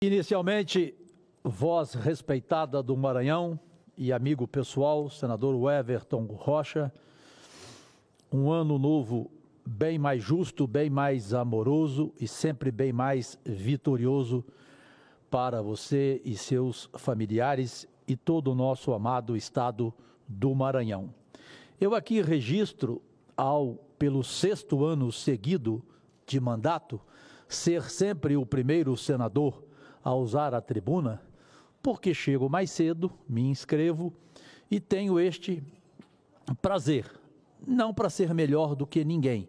Inicialmente, voz respeitada do Maranhão e amigo pessoal, senador Everton Rocha, um ano novo bem mais justo, bem mais amoroso e sempre bem mais vitorioso para você e seus familiares e todo o nosso amado estado do Maranhão. Eu aqui registro, ao pelo sexto ano seguido de mandato, ser sempre o primeiro senador a usar a tribuna, porque chego mais cedo, me inscrevo e tenho este prazer, não para ser melhor do que ninguém,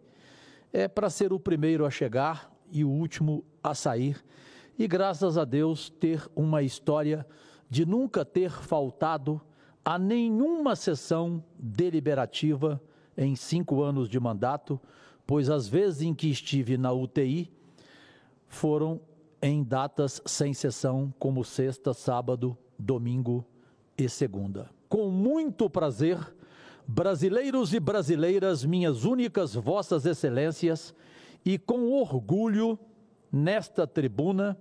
é para ser o primeiro a chegar e o último a sair, e graças a Deus ter uma história de nunca ter faltado a nenhuma sessão deliberativa em cinco anos de mandato, pois as vezes em que estive na UTI foram em datas sem sessão, como sexta, sábado, domingo e segunda. Com muito prazer, brasileiros e brasileiras, minhas únicas vossas excelências, e com orgulho nesta tribuna,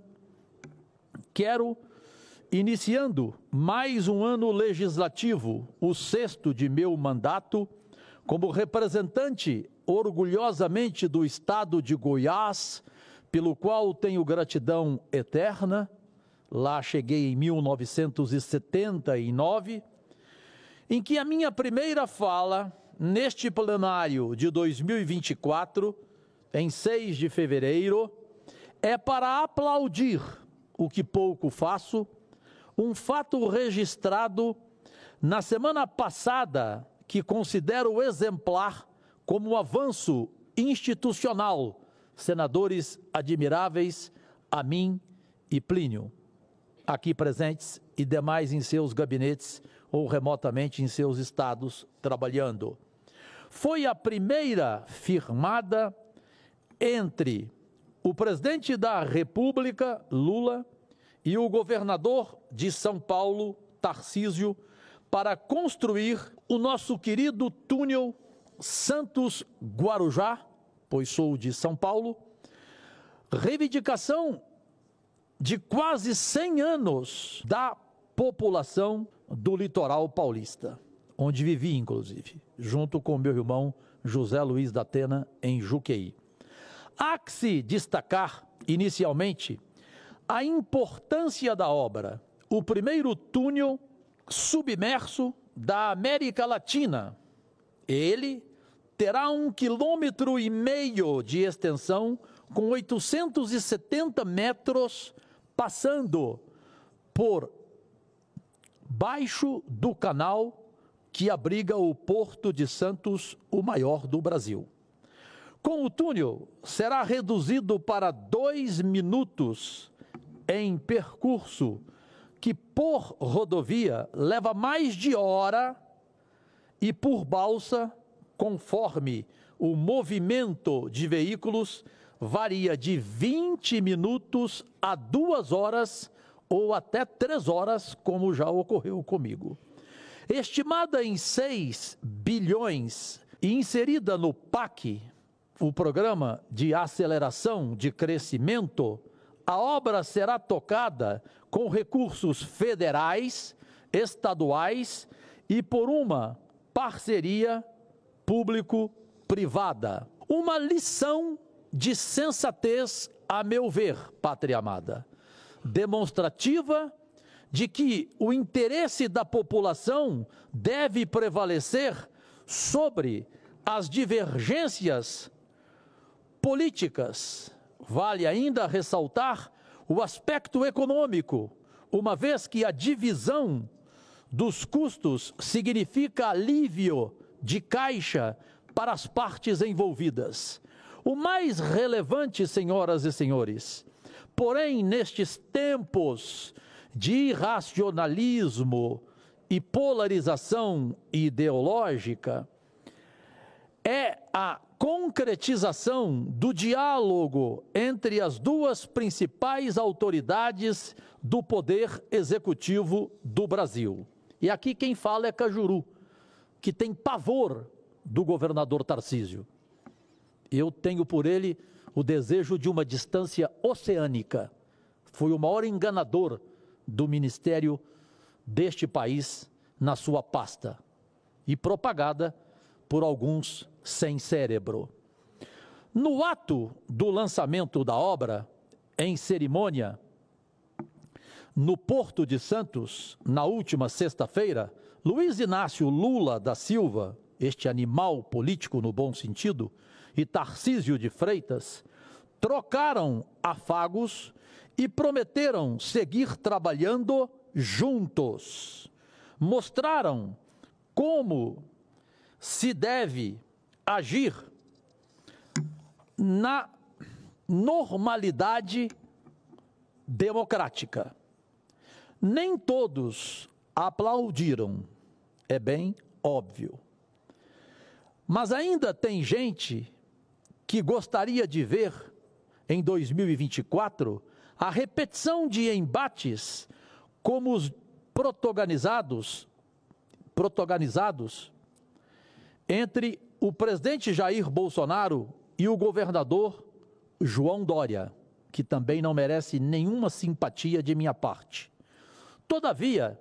quero, iniciando mais um ano legislativo, o sexto de meu mandato, como representante orgulhosamente do estado de Goiás, pelo qual tenho gratidão eterna. Lá cheguei em 1979, em que a minha primeira fala neste plenário de 2024, em 6 de fevereiro, é para aplaudir o que pouco faço, um fato registrado na semana passada que considero exemplar como avanço institucional senadores admiráveis, a mim e Plínio, aqui presentes e demais em seus gabinetes ou remotamente em seus estados trabalhando. Foi a primeira firmada entre o presidente da República, Lula, e o governador de São Paulo, Tarcísio, para construir o nosso querido túnel Santos Guarujá, pois sou de São Paulo, reivindicação de quase 100 anos da população do litoral paulista, onde vivi, inclusive, junto com meu irmão José Luiz da Atena, em Juqueí. Há que se destacar, inicialmente, a importância da obra, o primeiro túnel submerso da América Latina. Ele terá um quilômetro e meio de extensão, com 870 metros, passando por baixo do canal que abriga o Porto de Santos, o maior do Brasil. Com o túnel, será reduzido para dois minutos em percurso que por rodovia leva mais de hora e por balsa conforme o movimento de veículos, varia de 20 minutos a duas horas ou até três horas, como já ocorreu comigo. Estimada em 6 bilhões e inserida no PAC, o Programa de Aceleração de Crescimento, a obra será tocada com recursos federais, estaduais e por uma parceria público-privada. Uma lição de sensatez, a meu ver, pátria amada, demonstrativa de que o interesse da população deve prevalecer sobre as divergências políticas. Vale ainda ressaltar o aspecto econômico, uma vez que a divisão dos custos significa alívio de caixa para as partes envolvidas. O mais relevante, senhoras e senhores, porém, nestes tempos de irracionalismo e polarização ideológica, é a concretização do diálogo entre as duas principais autoridades do poder executivo do Brasil. E aqui quem fala é Cajuru que tem pavor do governador Tarcísio. Eu tenho por ele o desejo de uma distância oceânica, foi o maior enganador do ministério deste país na sua pasta e propagada por alguns sem cérebro. No ato do lançamento da obra, em cerimônia, no Porto de Santos, na última sexta-feira, Luiz Inácio Lula da Silva, este animal político no bom sentido, e Tarcísio de Freitas trocaram afagos e prometeram seguir trabalhando juntos. Mostraram como se deve agir na normalidade democrática. Nem todos aplaudiram, é bem óbvio. Mas ainda tem gente que gostaria de ver em 2024 a repetição de embates como os protagonizados protagonizados entre o presidente Jair Bolsonaro e o governador João Dória, que também não merece nenhuma simpatia de minha parte. Todavia,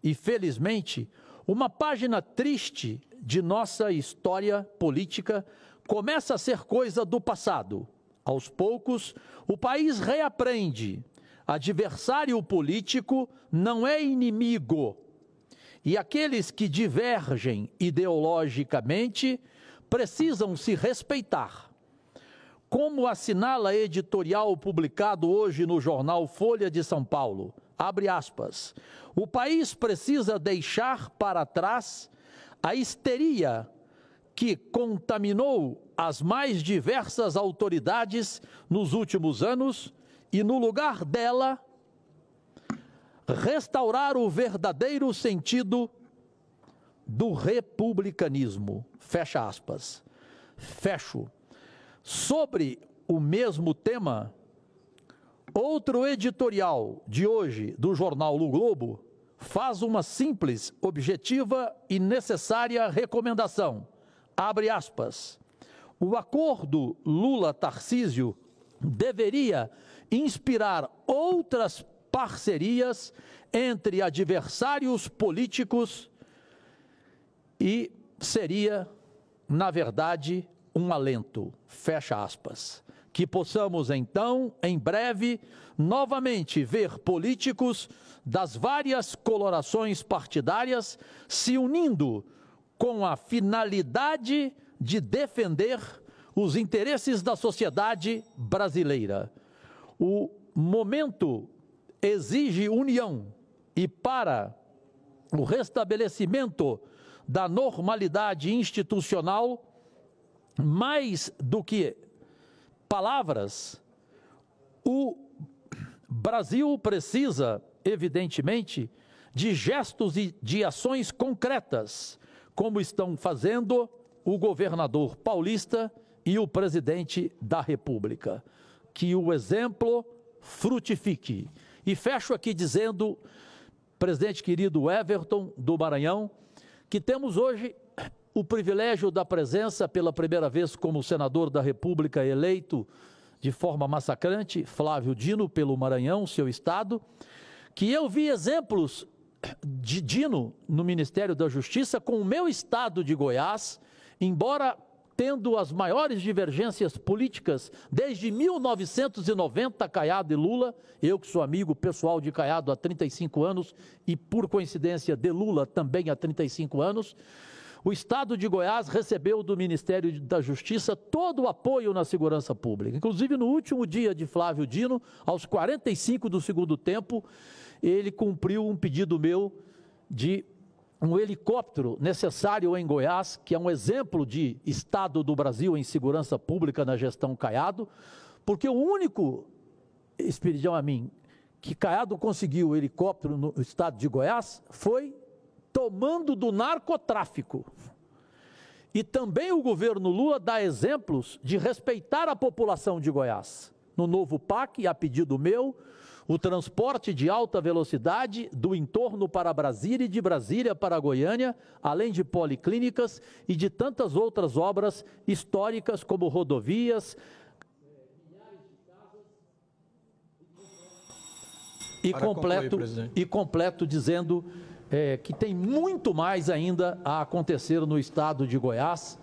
e felizmente, uma página triste de nossa história política começa a ser coisa do passado. Aos poucos, o país reaprende. Adversário político não é inimigo. E aqueles que divergem ideologicamente precisam se respeitar. Como assinala editorial publicado hoje no jornal Folha de São Paulo, abre aspas, o país precisa deixar para trás a histeria que contaminou as mais diversas autoridades nos últimos anos e, no lugar dela, restaurar o verdadeiro sentido do republicanismo. Fecha aspas. Fecho. Sobre o mesmo tema, outro editorial de hoje do jornal O Globo faz uma simples, objetiva e necessária recomendação. Abre aspas. O acordo Lula-Tarcísio deveria inspirar outras parcerias entre adversários políticos e seria, na verdade, um alento. Fecha aspas. Que possamos então, em breve, novamente ver políticos das várias colorações partidárias se unindo com a finalidade de defender os interesses da sociedade brasileira. O momento exige união e para o restabelecimento da normalidade institucional, mais do que palavras, o Brasil precisa evidentemente, de gestos e de ações concretas, como estão fazendo o governador paulista e o presidente da República. Que o exemplo frutifique. E fecho aqui dizendo, presidente querido Everton do Maranhão, que temos hoje o privilégio da presença pela primeira vez como senador da República eleito de forma massacrante, Flávio Dino, pelo Maranhão, seu estado, que eu vi exemplos de Dino no Ministério da Justiça com o meu estado de Goiás, embora tendo as maiores divergências políticas desde 1990, Caiado e Lula, eu que sou amigo pessoal de Caiado há 35 anos e por coincidência de Lula também há 35 anos, o Estado de Goiás recebeu do Ministério da Justiça todo o apoio na segurança pública. Inclusive, no último dia de Flávio Dino, aos 45 do segundo tempo, ele cumpriu um pedido meu de um helicóptero necessário em Goiás, que é um exemplo de Estado do Brasil em segurança pública na gestão Caiado, porque o único, Espiridão a mim, que Caiado conseguiu o helicóptero no estado de Goiás foi tomando do narcotráfico. E também o governo Lula dá exemplos de respeitar a população de Goiás. No novo PAC, a pedido meu, o transporte de alta velocidade do entorno para Brasília e de Brasília para Goiânia, além de policlínicas e de tantas outras obras históricas como rodovias. E completo, concluir, e completo dizendo é, que tem muito mais ainda a acontecer no estado de Goiás.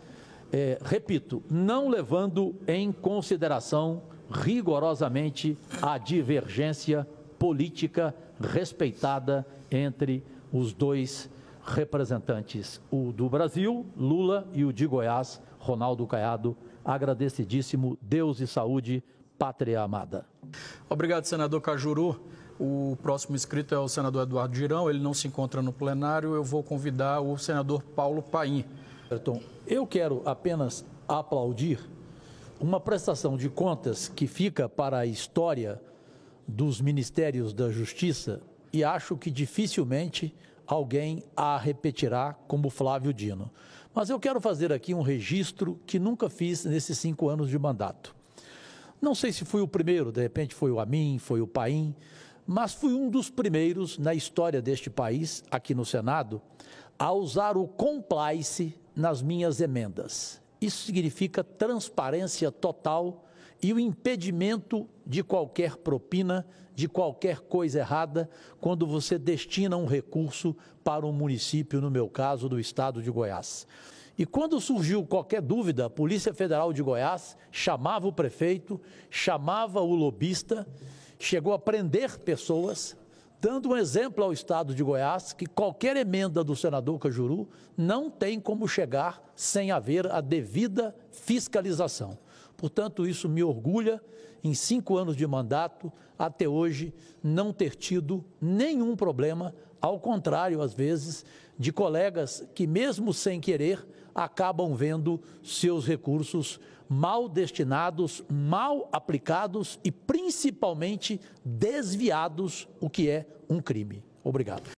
É, repito, não levando em consideração rigorosamente a divergência política respeitada entre os dois representantes, o do Brasil, Lula, e o de Goiás, Ronaldo Caiado. Agradecidíssimo, Deus e saúde, pátria amada. Obrigado, senador Cajuru. O próximo inscrito é o senador Eduardo Girão, ele não se encontra no plenário. Eu vou convidar o senador Paulo Paim. Eu quero apenas aplaudir uma prestação de contas que fica para a história dos ministérios da Justiça e acho que dificilmente alguém a repetirá como Flávio Dino. Mas eu quero fazer aqui um registro que nunca fiz nesses cinco anos de mandato. Não sei se fui o primeiro, de repente foi o Amin, foi o Paim, mas fui um dos primeiros na história deste país, aqui no Senado, a usar o complice nas minhas emendas. Isso significa transparência total e o impedimento de qualquer propina, de qualquer coisa errada, quando você destina um recurso para um município, no meu caso, do estado de Goiás. E quando surgiu qualquer dúvida, a Polícia Federal de Goiás chamava o prefeito, chamava o lobista, chegou a prender pessoas, dando um exemplo ao estado de Goiás que qualquer emenda do senador Cajuru não tem como chegar sem haver a devida fiscalização. Portanto, isso me orgulha em cinco anos de mandato, até hoje, não ter tido nenhum problema, ao contrário, às vezes, de colegas que, mesmo sem querer, acabam vendo seus recursos mal destinados, mal aplicados e principalmente desviados, o que é um crime. Obrigado.